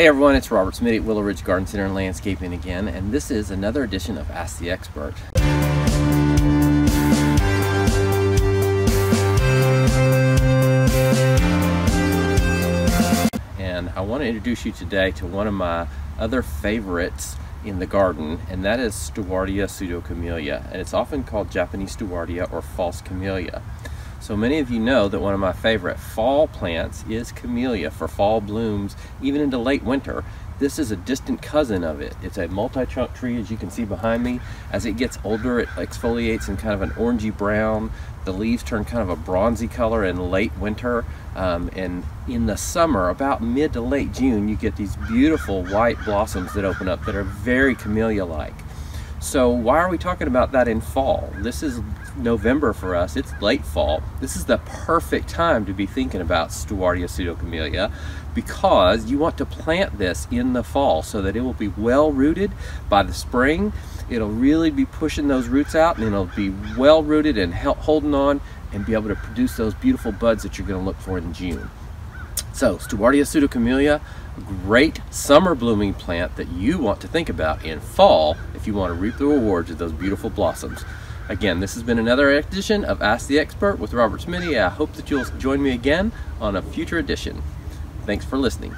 Hey everyone, it's Robert Smitty at Willow Ridge Garden Center and Landscaping again, and this is another edition of Ask the Expert. And I want to introduce you today to one of my other favorites in the garden, and that is Stewartia pseudocamellia, and it's often called Japanese Stewartia or false camellia. So many of you know that one of my favorite fall plants is camellia for fall blooms, even into late winter. This is a distant cousin of it. It's a multi-trunk tree, as you can see behind me. As it gets older, it exfoliates in kind of an orangey brown. The leaves turn kind of a bronzy color in late winter. Um, and in the summer, about mid to late June, you get these beautiful white blossoms that open up that are very camellia-like. So why are we talking about that in fall? This is November for us, it's late fall. This is the perfect time to be thinking about Stewartia pseudocamellia because you want to plant this in the fall so that it will be well rooted by the spring. It'll really be pushing those roots out and it'll be well rooted and holding on and be able to produce those beautiful buds that you're going to look for in June. So, Stewartia pseudocamellia, great summer blooming plant that you want to think about in fall if you want to reap the rewards of those beautiful blossoms. Again, this has been another edition of Ask the Expert with Robert Smitty. I hope that you'll join me again on a future edition. Thanks for listening.